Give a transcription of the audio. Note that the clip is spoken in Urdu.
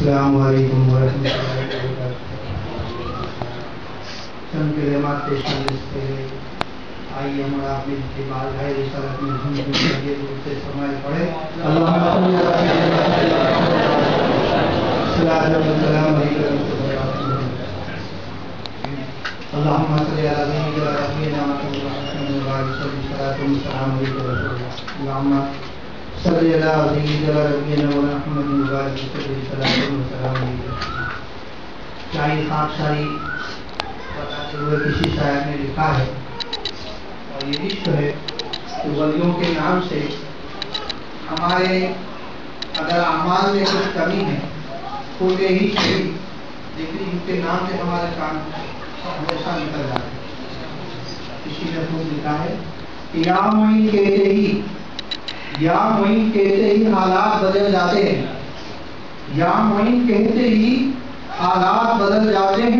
السلام علیکم ورحمۃ اللہ وبرکاتہ۔ چند کلمات پیش کرنے سے آئیے ہمارا اپنے کے بعد ہے رسالت میں ہم بھی چاہیے سے سمائے پڑھے اللہم صلی اللہ علیہ وسلم۔ اللہم صلی اللہ علیہ وسلم۔ اللہم صلی اللہ علیہ وسلم۔ شاعری خاک شاعری بتاتے ہوئے کسی شاعر نے لکھا ہے اور یہ عشق ہے کہ ولیوں کے نام سے ہمارے اگر اعمال میں کچھ کمی ہے تو یہی چیز لیکن ان کے نام سے ہمارے کام ہمیشہ نکل جاتے ہیں۔ کسی نے خود لکھا ہے کہ یا معین کہتے ہی یا معین کہتے ہی حالات بدل جاتے ہیں۔ یا معین کہتے ہی حالات بدل جاتے ہیں۔